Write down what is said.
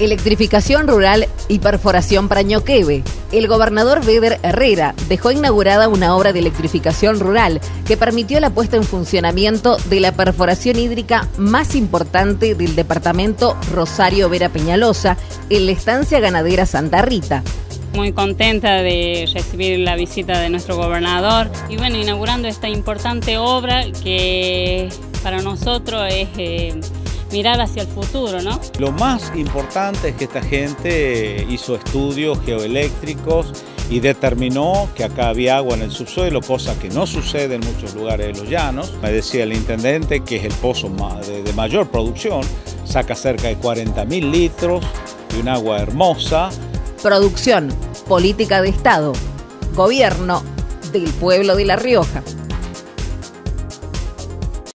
Electrificación rural y perforación para Ñoquebe. El gobernador Beder Herrera dejó inaugurada una obra de electrificación rural que permitió la puesta en funcionamiento de la perforación hídrica más importante del departamento Rosario Vera Peñalosa en la estancia ganadera Santa Rita. Muy contenta de recibir la visita de nuestro gobernador y bueno, inaugurando esta importante obra que para nosotros es... Eh, mirar hacia el futuro, ¿no? Lo más importante es que esta gente hizo estudios geoeléctricos y determinó que acá había agua en el subsuelo, cosa que no sucede en muchos lugares de los llanos. Me decía el intendente que es el pozo de mayor producción, saca cerca de 40 mil litros de un agua hermosa. Producción, política de Estado, gobierno del pueblo de La Rioja.